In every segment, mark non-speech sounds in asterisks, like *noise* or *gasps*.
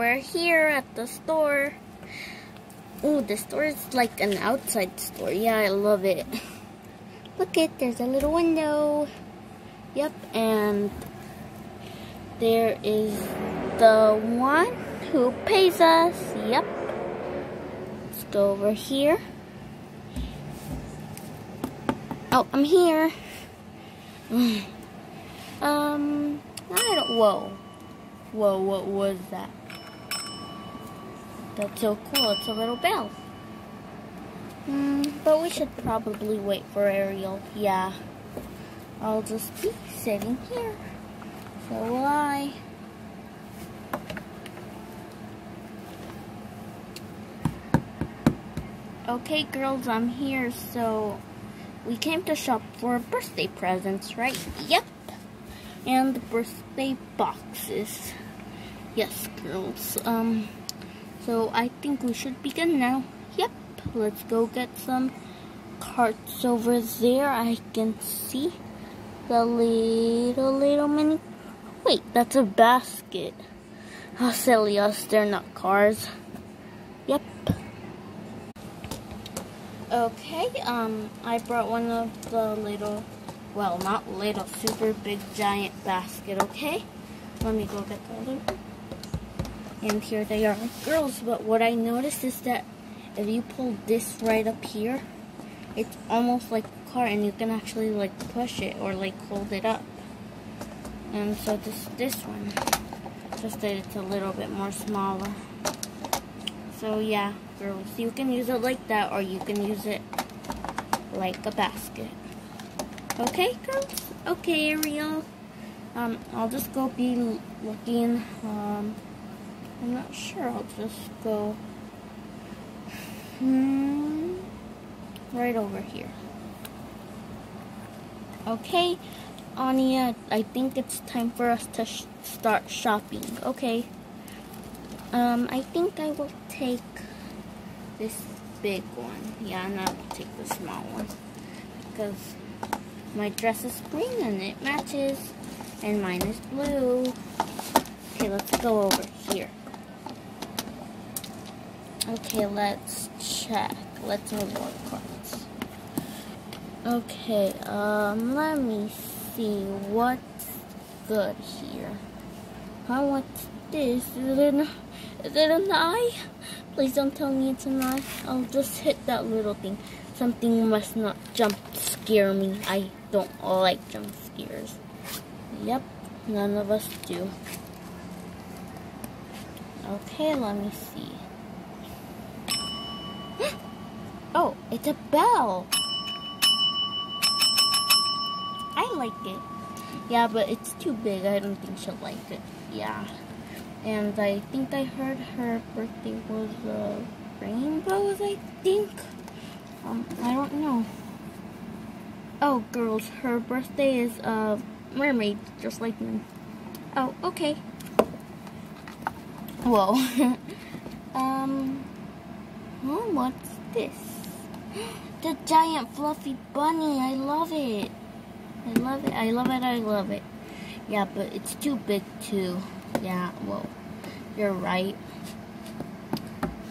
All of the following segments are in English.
We're here at the store. Oh, the store is like an outside store. Yeah, I love it. *laughs* Look it, there's a little window. Yep, and there is the one who pays us. Yep. Let's go over here. Oh, I'm here. *sighs* um, I don't, whoa. Whoa, what was that? That's so cool, it's a little bell. Mm, but we should probably wait for Ariel. Yeah. I'll just be sitting here. So will I. Okay, girls, I'm here. So we came to shop for birthday presents, right? Yep. And birthday boxes. Yes, girls. Um, so I think we should begin now. Yep. Let's go get some carts over there. I can see the little, little mini. Wait, that's a basket. How silly us. They're not cars. Yep. Okay, um, I brought one of the little, well, not little, super big giant basket, okay? Let me go get the other one. And here they are. Girls, but what I noticed is that if you pull this right up here, it's almost like a car and you can actually like push it or like hold it up. And so this this one, just that it's a little bit more smaller. So yeah, girls, you can use it like that or you can use it like a basket. Okay, girls? Okay, Ariel. Um, I'll just go be looking. Um, I'm not sure. I'll just go hmm, right over here. Okay, Anya, I think it's time for us to sh start shopping. Okay. Um, I think I will take this big one. Yeah, and I'll take the small one. Because my dress is green and it matches. And mine is blue. Okay, let's go over here. Okay, let's check. Let's move more cards. Okay, um, let me see what's good here. Huh, what's this? Is it an, is it an eye? Please don't tell me it's an eye. I'll just hit that little thing. Something must not jump scare me. I don't like jump scares. Yep, none of us do. Okay, let me see. Oh, it's a bell. I like it. Yeah, but it's too big. I don't think she'll like it. Yeah. And I think I heard her birthday was uh, rainbows, I think. Um, I don't know. Oh, girls, her birthday is a mermaid, just like me. Oh, okay. Whoa. *laughs* um, oh, what's this? *gasps* The giant fluffy bunny. I love it. I love it. I love it. I love it. Yeah, but it's too big too. Yeah, well, you're right.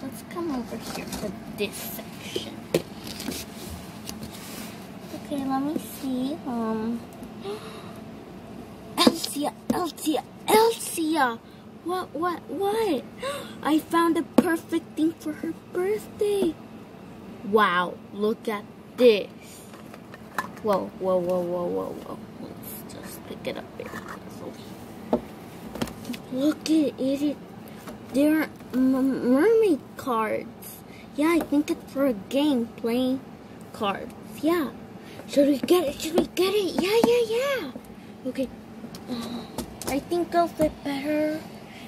Let's come over here to this section. Okay, let me see. Um, *gasps* Elsia, Elsia, Elsia! What, what, what? *gasps* I found a perfect thing for her birthday. Wow, look at this. Whoa, whoa, whoa, whoa, whoa, whoa. Let's just pick it up here. Look at it. They're mermaid cards. Yeah, I think it's for a game playing cards. Yeah. Should we get it? Should we get it? Yeah, yeah, yeah. Okay. Uh, I think I'll fit better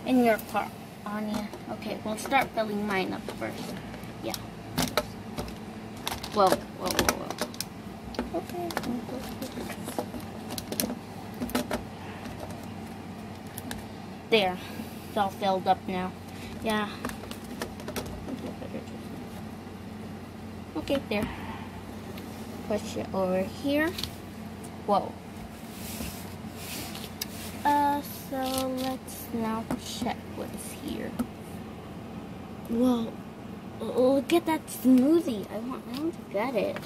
in your car, Anya. Okay, we'll start filling mine up first. Yeah. Whoa, whoa, whoa, whoa. Okay. There. It's all filled up now. Yeah. Okay, there. Push it over here. Whoa. Uh, So let's now check what's here. Whoa, look at that smoothie. I want Mom to get it.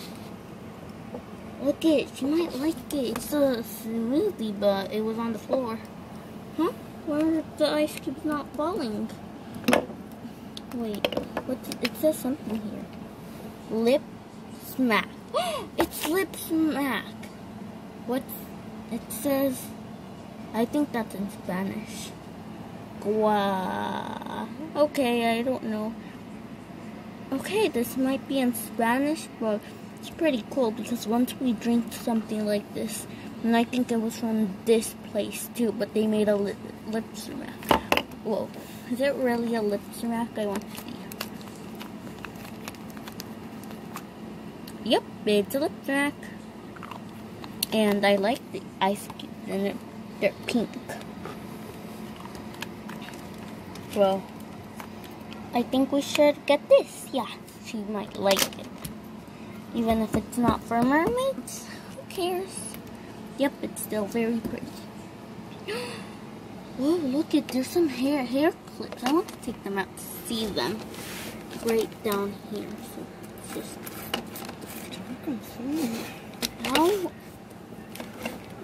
Look at it, she might like it. It's a smoothie, but it was on the floor. Huh? Why are the ice cubes not falling? Wait, what? It says something here. Lip smack. *gasps* it's lip smack. What's? It says. I think that's in Spanish. Gua. Okay, I don't know. Okay, this might be in Spanish, but it's pretty cool because once we drink something like this, and I think it was from this place too, but they made a lip, lip smack. Whoa. Is it really a lip smack? I want to see. Yep, it's a lip smack. And I like the ice cubes in it. They're pink. Well, I think we should get this. Yeah, she might like it. Even if it's not for mermaids, who cares? Yep, it's still very pretty. *gasps* Oh, look at there's some hair hair clips. I want to take them out to see them. Right down here. So just?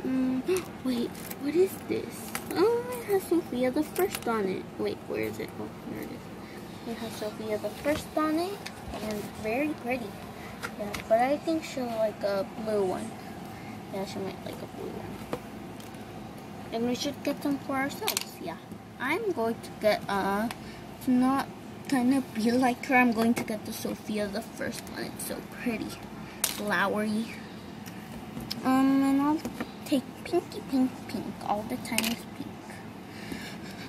Mm, *gasps* wait, what is this? Oh, it has Sofia the First on it. Wait, where is it? Oh, here it is. It has Sofia the First bonnet, and very pretty. Yeah, but I think she'll like a blue one. Yeah, she might like a blue one. And we should get them for ourselves, yeah. I'm going to get, uh, to not of be like her, I'm going to get the Sofia the First one. It's so pretty. Flowery. Um, and I'll take pinky pink pink. All the time is pink.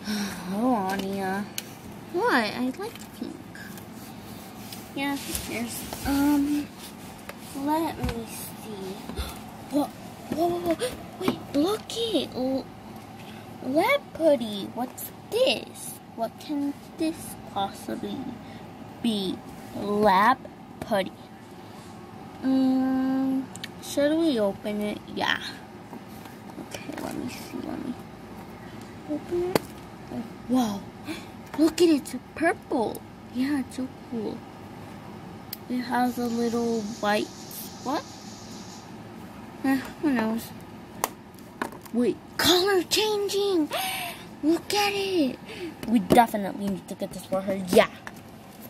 *sighs* Oh, Anya. What? I like pink. Yeah, here's, um, let me see. *gasps* What? Whoa, whoa, whoa. Wait, look it. Lab putty. What's this? What can this possibly be? Lab putty. Um, should we open it? Yeah. Okay, let me see. Let me open it. Oh, wow. Look at it. It's purple. Yeah, it's so cool. It has a little white. What? Eh, who knows? Wait, color changing! Look at it! We definitely need to get this for her. Yeah.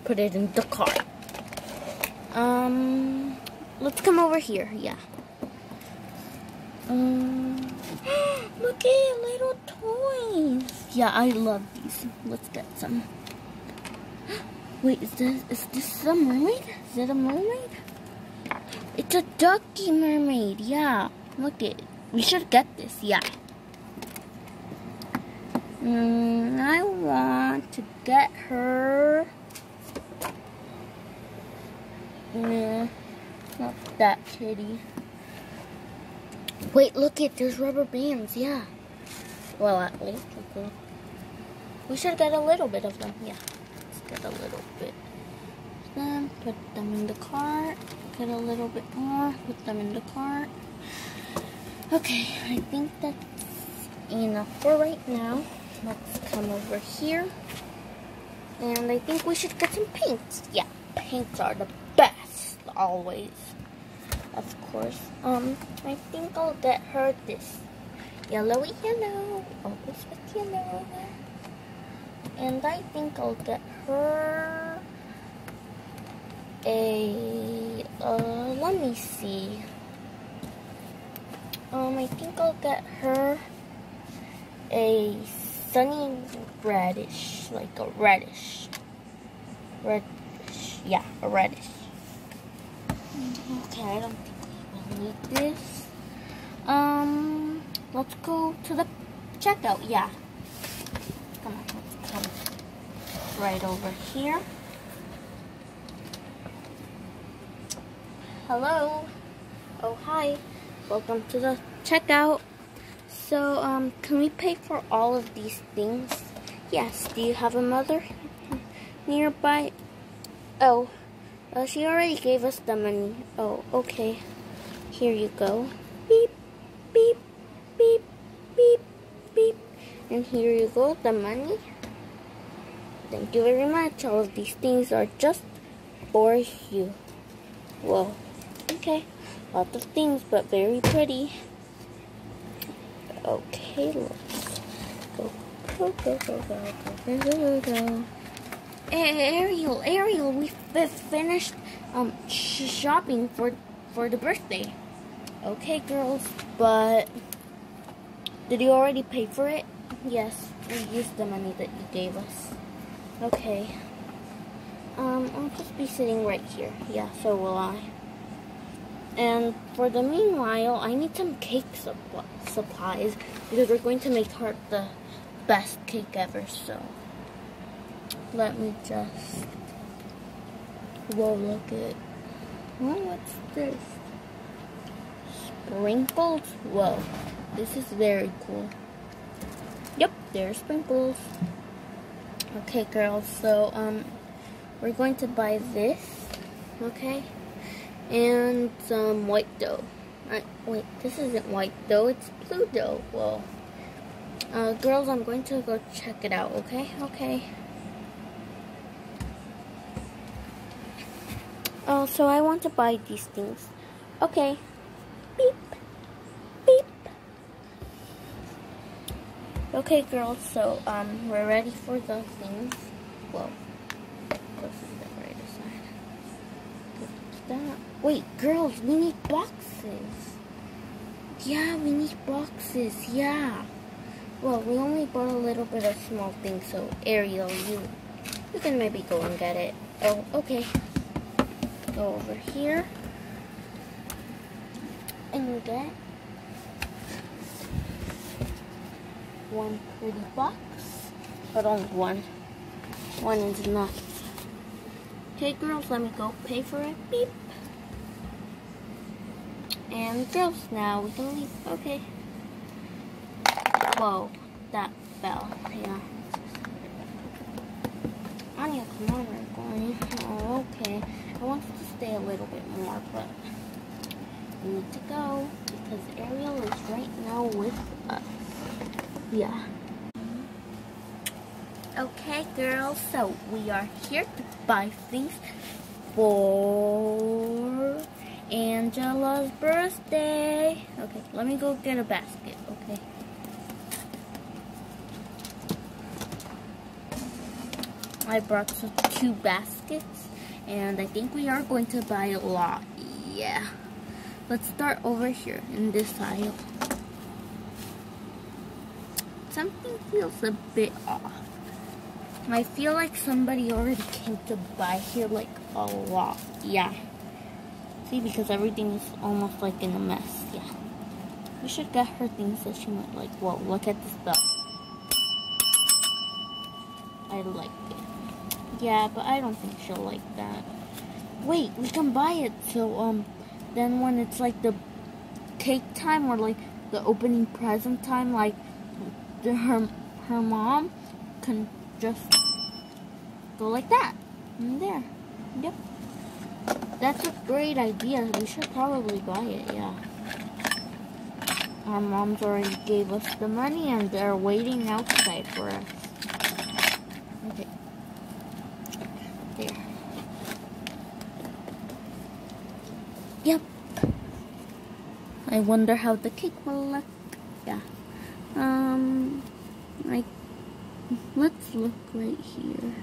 Put it in the car. Um, let's come over here. Yeah. Um, *gasps* look at little toys. Yeah, I love these. Let's get some. *gasps* Wait, is this is this a mermaid? Is it a mermaid? It's a ducky mermaid. Yeah, look it. We should get this. Yeah. Mm, I want to get her. Nah, not that kitty. Wait, look it. There's rubber bands. Yeah. Well, at least we should get a little bit of them. Yeah. Let's get a little bit. Then put them in the cart. Get a little bit more. Put them in the cart. Okay, I think that's enough for right now. Let's come over here. And I think we should get some paints. Yeah, paints are the best, always. Of course. Um, I think I'll get her this yellowy yellow. Always with yellow. And I think I'll get her a, uh, let me see. Um, I think I'll get her a sunny reddish, like a reddish. Reddish, yeah, a reddish. Okay, I don't think we need this. Um, let's go to the checkout, yeah. Come on, let's come right over here. Hello. Oh, hi. Welcome to the checkout. So, um, can we pay for all of these things? Yes. Do you have a mother nearby? Oh, uh, she already gave us the money. Oh, okay. Here you go. Beep, beep, beep, beep, beep. And here you go, the money. Thank you very much. All of these things are just for you. Whoa. Okay. Lots of things, but very pretty. Okay, let's go. Go, go, go, go, go, go, go, go. Ariel, Ariel, we finished um sh shopping for for the birthday. Okay, girls, but did you already pay for it? Yes, we used the money that you gave us. Okay. Um, I'll just be sitting right here. Yeah, so will I. And for the meanwhile, I need some cake supplies because we're going to make her the best cake ever. So let me just. Whoa, look at. Oh, what's this? Sprinkles? Whoa, this is very cool. Yep, there's sprinkles. Okay, girls, so, um, we're going to buy this, okay? And some white dough. I, wait, this isn't white dough, it's blue dough. whoa uh, girls, I'm going to go check it out, okay? Okay. So I want to buy these things. Okay. Beep. Beep. Okay, girls, so, um, we're ready for the things. Whoa. this is the right side. Wait, girls, we need boxes. Yeah, we need boxes, yeah. Well, we only bought a little bit of small things, so Ariel, you, you can maybe go and get it. Oh, okay go over here and you get one pretty box, but only one. One is enough. Okay, girls, let me go pay for it. Beep. And girls, now we can leave. Okay. Whoa, that fell. Yeah. Anya, come on, we're going. Oh, okay. I wanted to stay a little bit more, but we need to go because Ariel is right now with us. Yeah. Okay, girls, so we are here to buy things for Angela's birthday. Okay, let me go get a basket, okay? I brought two baskets and I think we are going to buy a lot. Yeah. Let's start over here in this aisle. Something feels a bit off. I feel like somebody already came to buy here like a lot. Yeah. See, because everything is almost like in a mess. Yeah. We should get her things that she might like. Whoa, look at this belt. I like it. Yeah, but I don't think she'll like that. Wait, we can buy it so um then when it's like the cake time or like the opening present time, like her her mom can just go like that. And there. Yep. That's a great idea. We should probably buy it, yeah. Our moms already gave us the money and they're waiting outside for us. Okay. There. Yep. I wonder how the cake will look. Yeah. Um, like, let's look right here.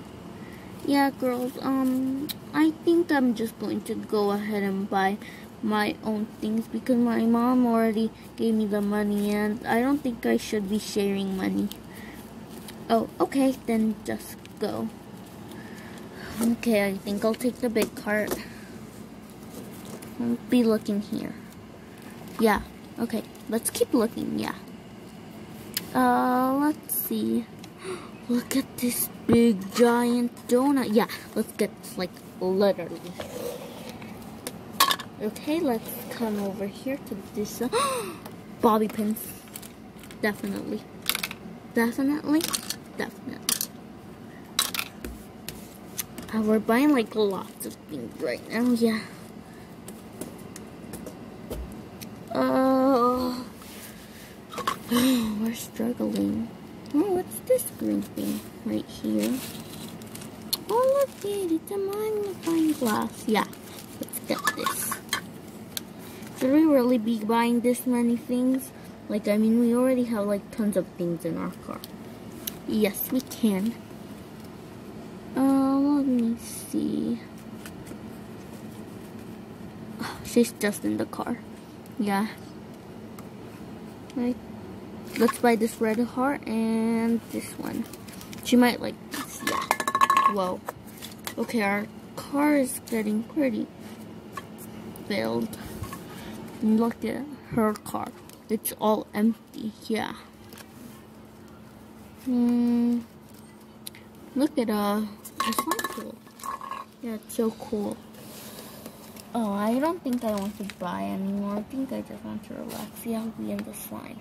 Yeah, girls, um, I think I'm just going to go ahead and buy my own things because my mom already gave me the money and I don't think I should be sharing money. Oh, okay, then just go. Okay, I think I'll take the big cart. I'll be looking here. Yeah, okay, let's keep looking, yeah. Uh, let's see. *gasps* Look at this big giant donut. Yeah, let's get this, like, literally. Okay, let's come over here to this. Uh, *gasps* bobby pins. Definitely. Definitely. Definitely. Uh, we're buying like lots of things right now, yeah. Oh, we're struggling. Oh, what's this green thing right here? Oh, look it, it's a magnifying glass. Yeah, let's get this. Should we really be buying this many things? Like, I mean, we already have like tons of things in our car. Yes, we can. Uh, let me see. Oh, she's just in the car. Yeah. Right. Let's buy this red heart and this one. She might like this. Yeah. Whoa. Okay, our car is getting pretty filled. Look at her car. It's all empty. Yeah. Hmm. Look at uh, the pool. Yeah, it's so cool. Oh, I don't think I want to buy anymore. I think I just want to relax. Yeah, I'll be in the slime.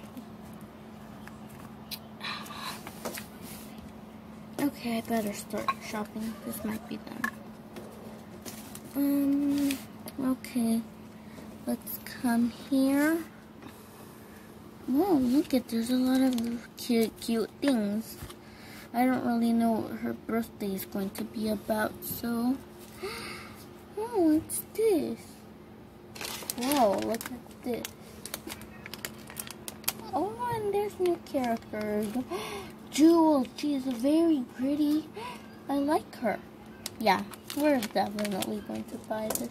Okay, I better start shopping. This might be done. Um, okay. Let's come here. Whoa, look at, there's a lot of cute, cute things. I don't really know what her birthday is going to be about, so... *gasps* Oh, what's this? Whoa, look at this. Oh, and there's new characters. *gasps* Jewel, she is very pretty. I like her. Yeah, we're definitely going to buy this.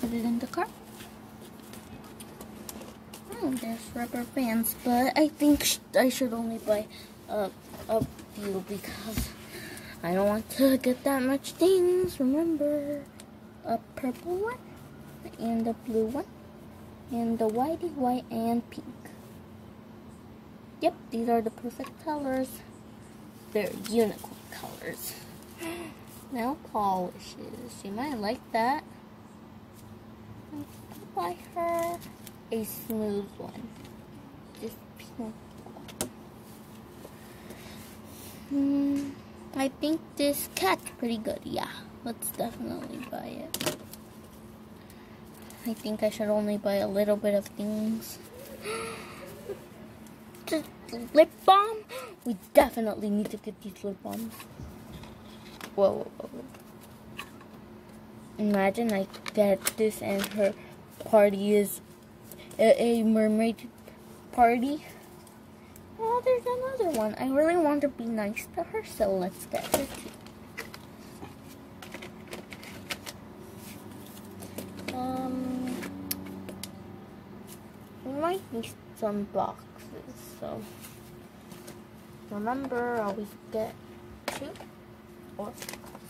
Put it in the cart. Oh, hmm, there's rubber bands, but I think I should only buy a, a few because I don't want to get that much things. Remember, purple one, and the blue one, and the whitey white and pink. Yep, these are the perfect colors. They're unicorn colors. *gasps* Nail polishes. You might like that. I'll buy her a smooth one. This pink one. Hmm, I think this cat's pretty good. Yeah, let's definitely buy it. I think I should only buy a little bit of things. *gasps* lip balm? We definitely need to get these lip balms. Whoa, whoa, whoa. Imagine I get this and her party is a, a mermaid party. Oh, there's another one. I really want to be nice to her, so let's get her too. Might need some boxes, so remember always get two or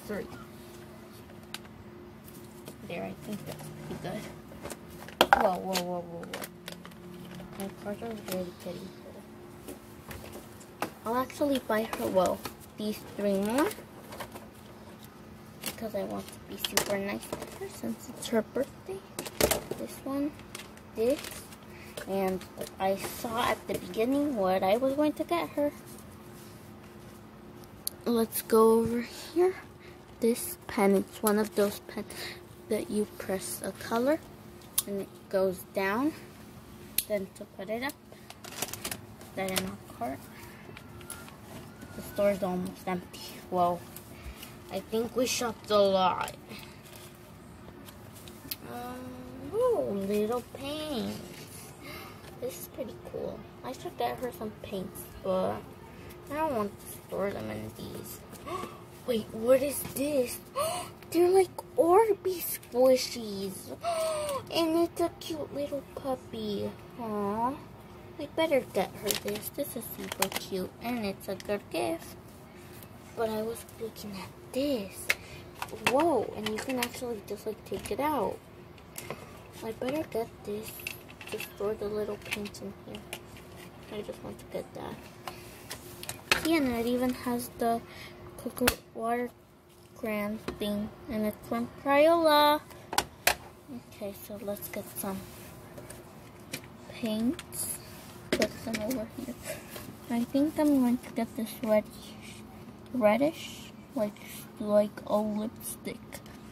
three. There, I think that's pretty good. Whoa, whoa, whoa, whoa, whoa. My cards are really getting full. I'll actually buy her, well, these three more. Because I want to be super nice to her since it's her birthday. This one, this, and I saw at the beginning what I was going to get her. Let's go over here. This pen, it's one of those pens that you press a color and it goes down. Then to put it up, that in our cart. The store is almost empty. Well, I think we shopped a lot. Um, ooh, little paint. This is pretty cool. I should get her some paints, but I don't want to store them in these. *gasps* Wait, what is this? *gasps* They're like Orbeez squishies. *gasps* And it's a cute little puppy. Aww. I better get her this. This is super cute. And it's a good gift. But I was looking at this. Whoa, and you can actually just like take it out. I better get this to store the little paints in here. I just want to get that. Yeah, and it even has the cooker water grand thing. And it's from Crayola. Okay, so let's get some paints. Put them over here. I think I'm going to get this reddish, reddish, like like a lipstick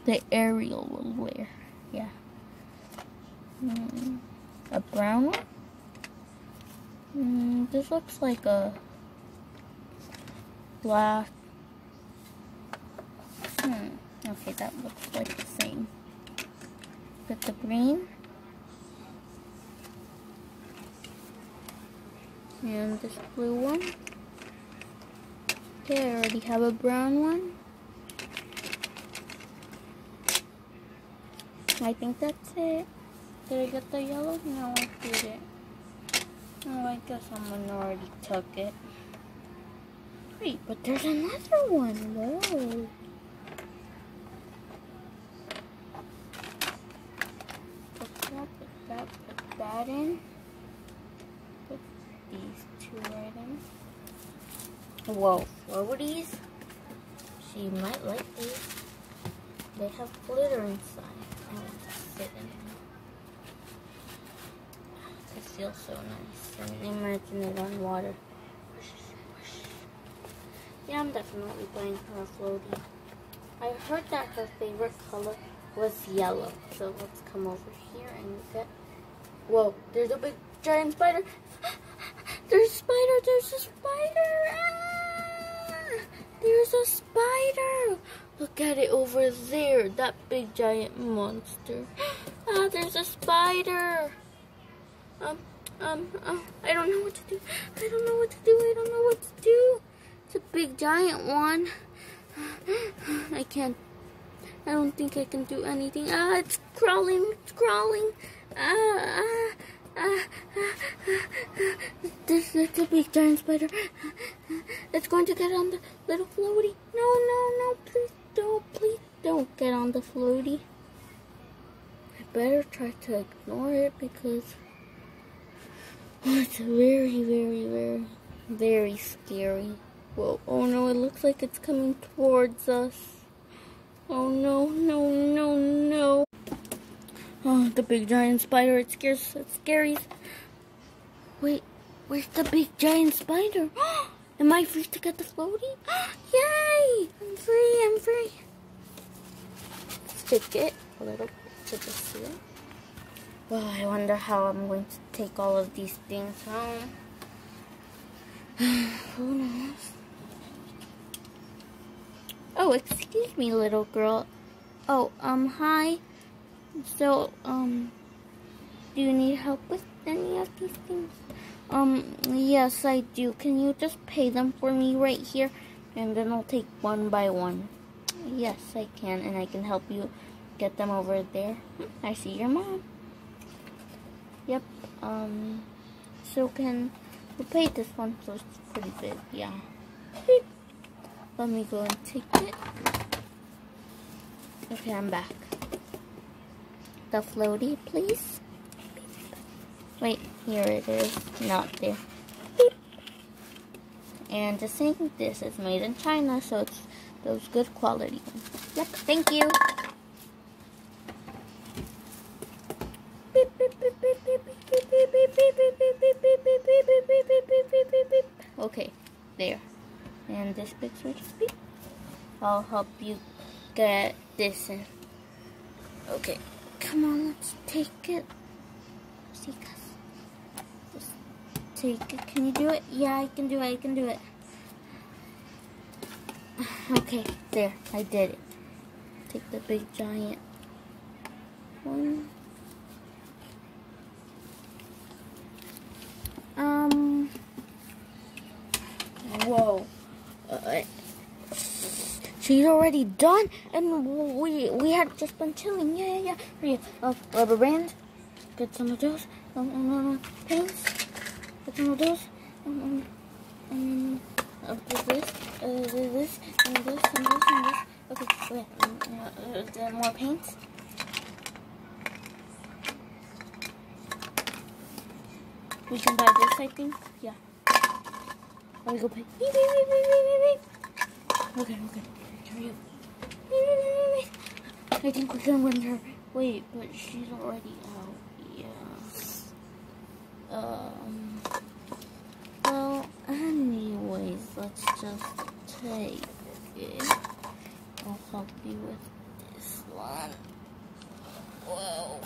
that Ariel will wear. Yeah. Mm a brown one. Mm, this looks like a black. Hmm. Okay, that looks like the same. Get the green. And this blue one. Okay, I already have a brown one. I think that's it. Did I get the yellow? No, I didn't. Oh, I guess someone already took it. Wait, but there's another one. Whoa. Put that, put that, put that in. Put these two right in. Whoa, floaties? She might like these. They have glitter inside. I want to sit in it. Feels so nice. And imagine it on water. Yeah, I'm definitely buying her a floaty. I heard that her favorite color was yellow. So let's come over here and get... Whoa, there's a big giant spider. *gasps* There's a spider, there's a spider. Ah, there's a spider. Look at it over there, that big giant monster. *gasps* Ah, there's a spider. Um, um, uh, I don't know what to do. I don't know what to do. I don't know what to do. It's a big giant one. *sighs* I can't. I don't think I can do anything. Ah, it's crawling. It's crawling. Ah, ah, ah, ah. This is a big giant spider. It's going to get on the little floaty. No, no, no, please don't, please don't get on the floaty. I better try to ignore it because Oh, it's very, very, very, very scary. Whoa, oh no, it looks like it's coming towards us. Oh no, no, no, no. Oh, the big giant spider, it scares, it scaries. Wait, where's the big giant spider? *gasps* Am I free to get the floaty? *gasps* Yay! I'm free, I'm free. Stick it a little to the seal. Well, I wonder how I'm going to take all of these things home. *sighs* Who knows? Oh, excuse me, little girl. Oh, um, hi. So, um, do you need help with any of these things? Um, yes, I do. Can you just pay them for me right here? And then I'll take one by one. Yes, I can, and I can help you get them over there. I see your mom. Yep, um, so can we pay this one, so it's pretty big, yeah. Let me go and take it. Okay, I'm back. The floaty, please. Wait, here it is. Not there. And just saying, this is made in China, so it's those good quality ones. Yep, thank you. Beep. I'll help you get this in. Okay, come on, let's take it. See, take it. Can you do it? Yeah, I can do it. I can do it. *sighs* Okay, there. I did it. Take the big giant one. Um. Whoa. Uh, she's already done, and we we had just been chilling. Yeah, yeah, yeah. Uh, rubber band. Get some of those. Um, um, um, pins. Get some of those. Um, um, um, this, uh, this, and this, and this, and this. Okay, okay. Um, uh, uh, more paints. We can buy this, I think. Yeah. Let me go pay. Okay, okay. Hurry up. I think we can win her. Wait, but she's already out. Yeah. Um. Well, anyways, let's just take it. I'll help you with this one. Whoa.